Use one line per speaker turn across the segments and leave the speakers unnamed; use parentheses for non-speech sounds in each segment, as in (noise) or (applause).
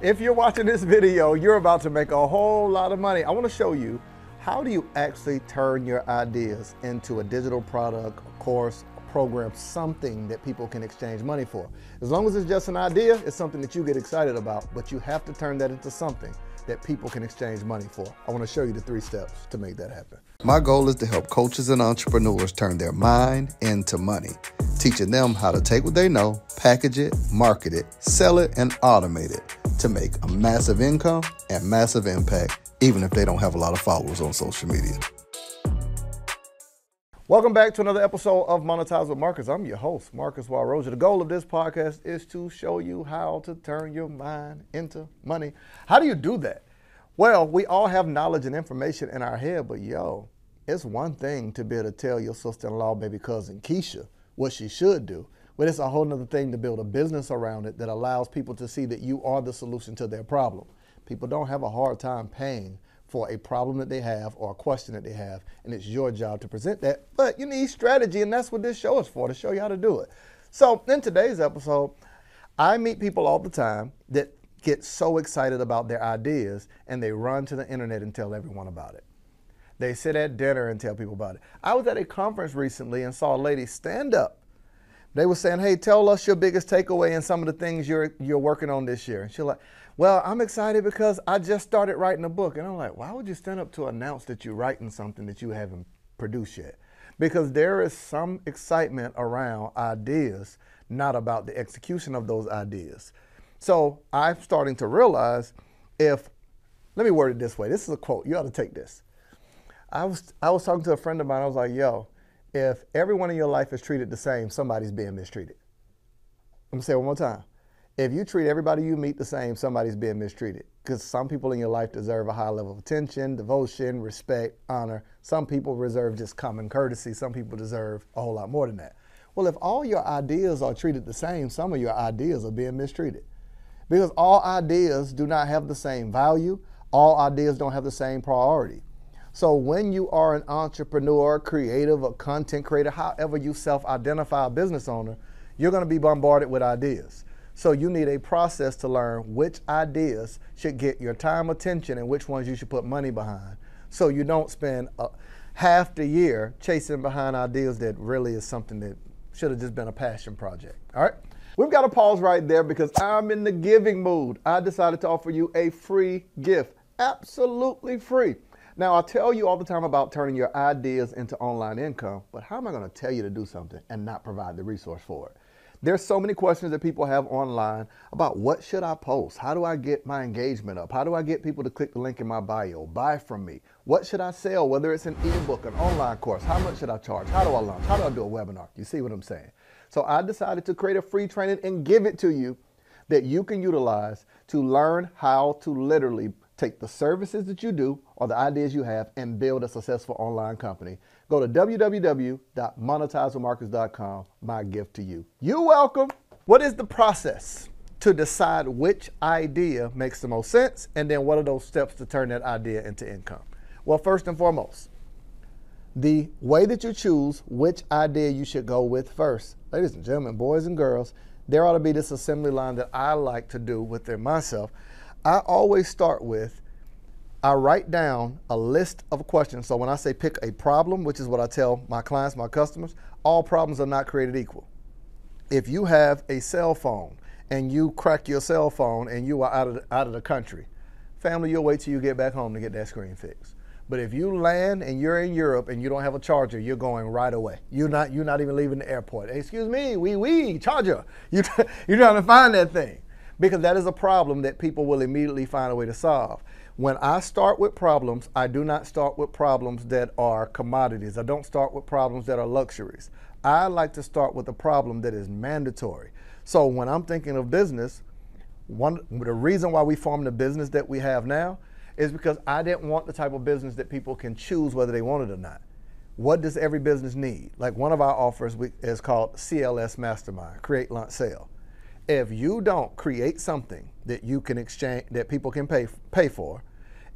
If you're watching this video, you're about to make a whole lot of money. I want to show you how do you actually turn your ideas into a digital product, course, program, something that people can exchange money for. As long as it's just an idea, it's something that you get excited about, but you have to turn that into something that people can exchange money for. I want to show you the three steps to make that happen. My goal is to help coaches and entrepreneurs turn their mind into money, teaching them how to take what they know, package it, market it, sell it, and automate it to make a massive income and massive impact, even if they don't have a lot of followers on social media. Welcome back to another episode of Monetize with Marcus. I'm your host, Marcus Rosier. The goal of this podcast is to show you how to turn your mind into money. How do you do that? Well, we all have knowledge and information in our head, but yo, it's one thing to be able to tell your sister-in-law, baby cousin Keisha, what she should do. But it's a whole other thing to build a business around it that allows people to see that you are the solution to their problem. People don't have a hard time paying for a problem that they have or a question that they have, and it's your job to present that. But you need strategy, and that's what this show is for to show you how to do it. So, in today's episode, I meet people all the time that get so excited about their ideas and they run to the internet and tell everyone about it. They sit at dinner and tell people about it. I was at a conference recently and saw a lady stand up. They were saying, "Hey, tell us your biggest takeaway and some of the things you're you're working on this year." And she's like, well, I'm excited because I just started writing a book. And I'm like, why would you stand up to announce that you're writing something that you haven't produced yet? Because there is some excitement around ideas, not about the execution of those ideas. So I'm starting to realize if, let me word it this way. This is a quote. You ought to take this. I was, I was talking to a friend of mine. I was like, yo, if everyone in your life is treated the same, somebody's being mistreated. Going to say it one more time if you treat everybody you meet the same, somebody's being mistreated. Because some people in your life deserve a high level of attention, devotion, respect, honor. Some people reserve just common courtesy. Some people deserve a whole lot more than that. Well, if all your ideas are treated the same, some of your ideas are being mistreated. Because all ideas do not have the same value, all ideas don't have the same priority. So when you are an entrepreneur, creative, a content creator, however you self identify a business owner, you're going to be bombarded with ideas. So you need a process to learn which ideas should get your time, attention, and which ones you should put money behind. So you don't spend a, half the year chasing behind ideas that really is something that should have just been a passion project. All right. We've got to pause right there because I'm in the giving mood. I decided to offer you a free gift, absolutely free. Now, I tell you all the time about turning your ideas into online income, but how am I going to tell you to do something and not provide the resource for it? There's so many questions that people have online about what should I post? How do I get my engagement up? How do I get people to click the link in my bio, buy from me? What should I sell? Whether it's an ebook, an online course, how much should I charge? How do I launch? How do I do a webinar? You see what I'm saying? So I decided to create a free training and give it to you that you can utilize to learn how to literally take the services that you do or the ideas you have and build a successful online company. Go to www.monetizewithmarcus.com, my gift to you. You're welcome. What is the process to decide which idea makes the most sense? And then what are those steps to turn that idea into income? Well, first and foremost, the way that you choose which idea you should go with first, ladies and gentlemen, boys and girls, there ought to be this assembly line that I like to do within myself I always start with I write down a list of questions. So when I say pick a problem, which is what I tell my clients, my customers, all problems are not created equal. If you have a cell phone and you crack your cell phone and you are out of the, out of the country, family, you'll wait till you get back home to get that screen fixed. But if you land and you're in Europe and you don't have a charger, you're going right away. You're not you're not even leaving the airport. Excuse me, we we charger. (laughs) You you're trying to find that thing because that is a problem that people will immediately find a way to solve. When I start with problems, I do not start with problems that are commodities. I don't start with problems that are luxuries. I like to start with a problem that is mandatory. So when I'm thinking of business, one the reason why we formed the business that we have now is because I didn't want the type of business that people can choose whether they want it or not. What does every business need? Like one of our offers is called CLS Mastermind, Create Launch Sale if you don't create something that you can exchange that people can pay pay for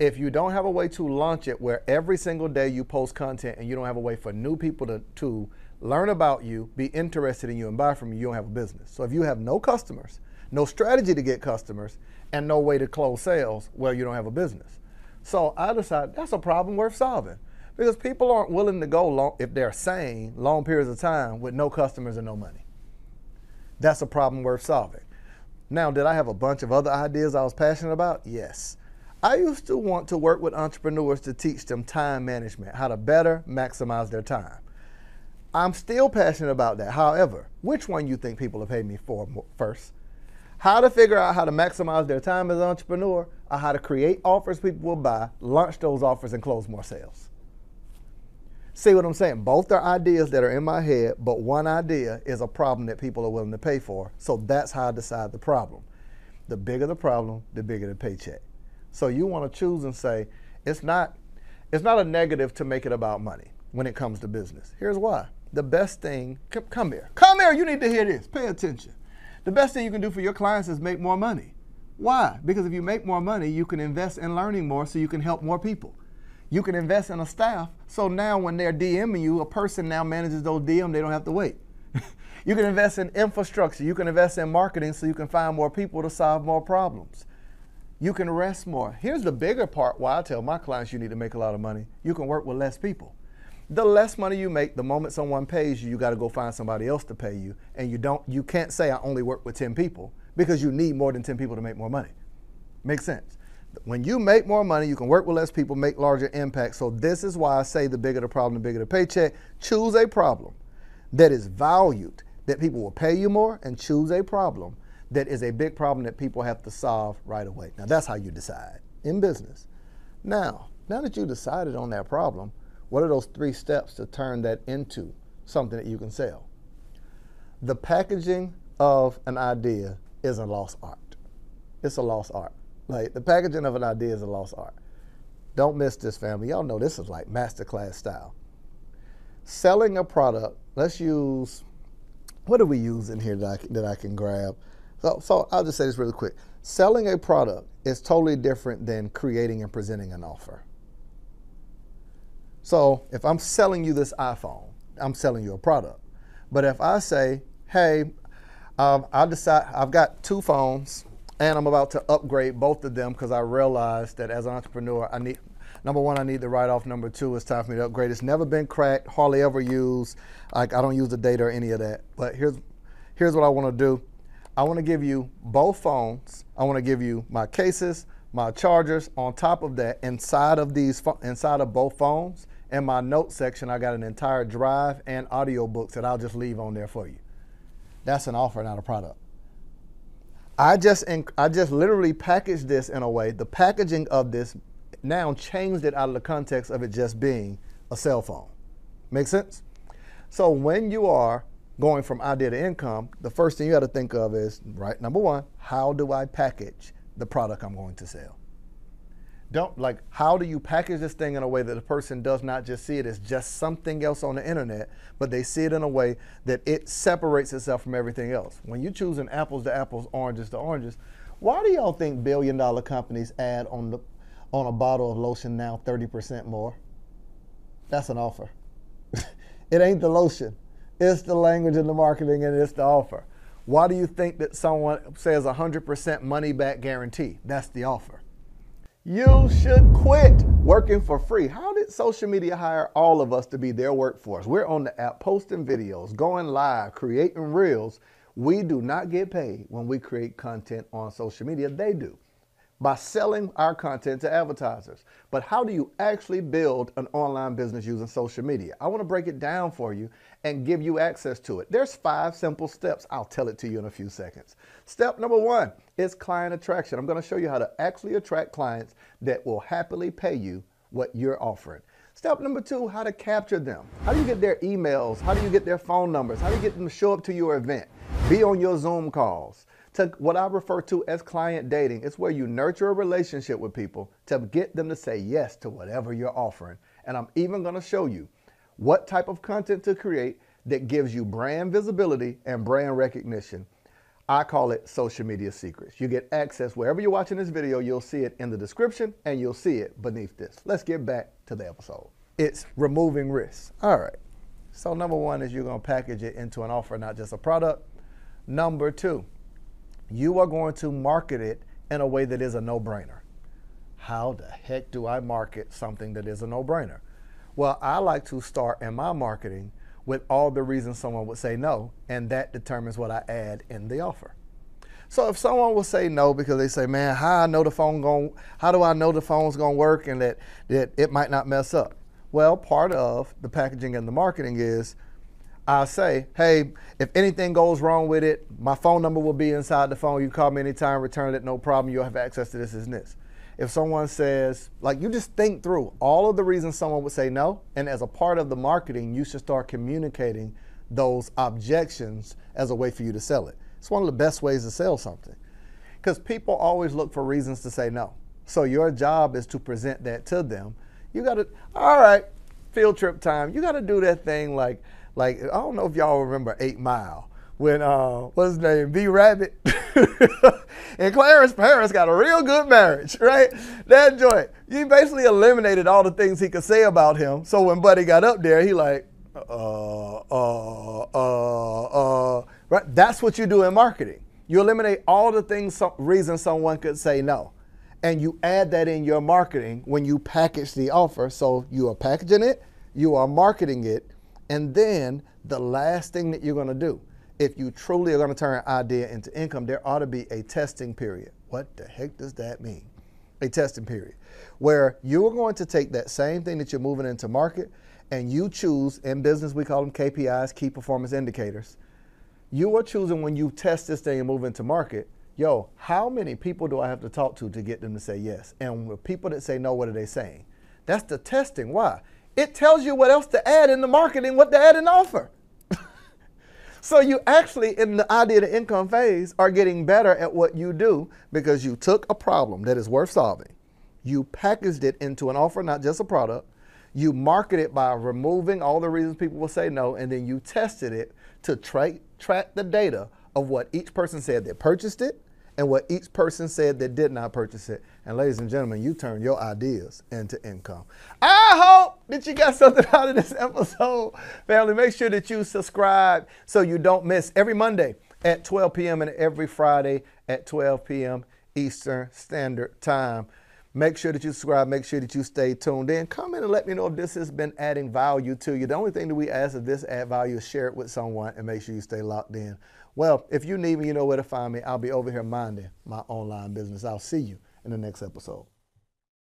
if you don't have a way to launch it where every single day you post content and you don't have a way for new people to, to learn about you be interested in you and buy from you you don't have a business so if you have no customers no strategy to get customers, and no way to close sales, well, you don't have a business. So I decided that's a problem worth solving because people aren't willing to go long, if they're sane long periods of time with no customers and no money. That's a problem worth solving. Now, did I have a bunch of other ideas I was passionate about? Yes. I used to want to work with entrepreneurs to teach them time management, how to better maximize their time. I'm still passionate about that. However, which one you think people have paid me for first? How to figure out how to maximize their time as an entrepreneur or how to create offers people will buy, launch those offers, and close more sales. See what I'm saying? Both are ideas that are in my head, but one idea is a problem that people are willing to pay for. So that's how I decide the problem. The bigger the problem, the bigger the paycheck. So you want to choose and say, it's not, it's not a negative to make it about money when it comes to business. Here's why. The best thing, come, here. Come here, you need to hear this. Pay attention. The best thing you can do for your clients is make more money. Why? Because if you make more money, you can invest in learning more so you can help more people. You can invest in a staff. So now when they're DMing you, a person now manages those DM, they don't have to wait. (laughs) you can invest in infrastructure. You can invest in marketing so you can find more people to solve more problems. You can rest more. Here's the bigger part why I tell my clients you need to make a lot of money. You can work with less people. The less money you make, the moment someone pays you, you got to go find somebody else to pay you. And you don't you can't say I only work with 10 people because you need more than 10 people to make more money. Makes sense. When you make more money, you can work with less people, make larger impact. So this is why I say the bigger the problem, the bigger the paycheck. Choose a problem that is valued, that people will pay you more, and choose a problem that is a big problem that people have to solve right away. Now that's how you decide in business. Now, now that you decided on that problem, what are those three steps to turn that into something that you can sell? The packaging of an idea is a lost art. It's a lost art. Like the packaging of an idea is a lost art. Don't miss this, family. Y'all know this is like masterclass style. Selling a product. Let's use. What do we use in here that I, that I can grab? So, so I'll just say this really quick. Selling a product is totally different than creating and presenting an offer. So if I'm selling you this iPhone, I'm selling you a product. But if I say, hey, um, I decide I've got two phones and I'm about to upgrade both of them because I realized that as an entrepreneur, I need number one, I need the write off. Number two, it's time for me to upgrade. It's never been cracked, hardly ever used. Like I don't use the data or any of that. But here's here's what I want to do. I want to give you both phones. I want to give you my cases, my chargers. On top of that, inside of these inside of both phones, in my notes section, I got an entire drive and audio books that I'll just leave on there for you. That's an offer, not a product. I just I just literally packaged this in a way. The packaging of this now changed it out of the context of it just being a cell phone. Make sense? So when you are going from idea to income, the first thing you got to think of is right. Number one, how do I package the product I'm going to sell? don't like how do you package this thing in a way that the person does not just see it as just something else on the internet but they see it in a way that it separates itself from everything else when you're choosing apples to apples oranges to oranges why do y'all think billion dollar companies add on the on a bottle of lotion now 30% more that's an offer (laughs) it ain't the lotion it's the language and the marketing and it's the offer why do you think that someone says 100% money back guarantee that's the offer you should quit working for free. How did social media hire all of us to be their workforce? We're on the app posting videos, going live, creating reels. We do not get paid when we create content on social media. They do by selling our content to advertisers. But how do you actually build an online business using social media? I want to break it down for you and give you access to it. There's five simple steps. I'll tell it to you in a few seconds. Step number one is client attraction. I'm going to show you how to actually attract clients that will happily pay you what you're offering. Step number two, how to capture them. How do you get their emails? How do you get their phone numbers? How do you get them to show up to your event? Be on your Zoom calls to what I refer to as client dating. It's where you nurture a relationship with people to get them to say yes to whatever you're offering. And I'm even going to show you what type of content to create that gives you brand visibility and brand recognition. I call it social media secrets. You get access wherever you're watching this video, you'll see it in the description and you'll see it beneath this. Let's get back to the episode. It's removing risks. All right. So, number one is you're going to package it into an offer, not just a product. Number two, you are going to market it in a way that is a no brainer. How the heck do I market something that is a no brainer? Well, I like to start in my marketing with all the reasons someone would say no, and that determines what I add in the offer. So if someone will say no because they say, "Man, how I know the phone going? How do I know the phone's going to work and that that it might not mess up?" Well, part of the packaging and the marketing is I say, "Hey, if anything goes wrong with it, my phone number will be inside the phone. You call me anytime, return it, no problem. You'll have access to this and this." If someone says, like, you just think through all of the reasons someone would say no, and as a part of the marketing, you should start communicating those objections as a way for you to sell it. It's one of the best ways to sell something because people always look for reasons to say no. So your job is to present that to them. You got to, all right, field trip time. You got to do that thing like, like I don't know if y'all remember Eight Mile when uh, what's his name, B Rabbit, (laughs) and Clarence Paris got a real good marriage, right? That joint, you basically eliminated all the things he could say about him. So when Buddy got up there, he like, uh, uh, uh, uh, right? That's what you do in marketing. You eliminate all the things, some, reasons someone could say no. And you add that in your marketing when you package the offer. So you are packaging it, you are marketing it, and then the last thing that you're going to do, if you truly are going to turn an idea into income, there ought to be a testing period. What the heck does that mean? A testing period where you are going to take that same thing that you're moving into market and you choose, in business, we call them KPIs, key performance indicators. You are choosing when you test this thing and move into market, yo, how many people do I have to talk to to get them to say yes? And with people that say no, what are they saying? That's the testing. Why? It tells you what else to add in the marketing, what to add in offer. (laughs) so you actually, in the idea to income phase, are getting better at what you do because you took a problem that is worth solving. You packaged it into an offer, not just a product you market it by removing all the reasons people will say no, and then you tested it to tra- track the data of what each person said that purchased it and what each person said that did not purchase it. And ladies and gentlemen, you turn your ideas into income. I hope that you got (laughs) something out of this episode. Family, make sure that you subscribe so you don't miss every Monday at 12 p.m. and every Friday at 12 p.m. Eastern Standard Time. Make sure that you subscribe. Make sure that you stay tuned in. Comment and let me know if this has been adding value to you. The only thing that we ask if this add value is share it with someone and make sure you stay locked in. Well, if you need me, you know where to find me. I'll be over here minding my online business. I'll see you in the next episode.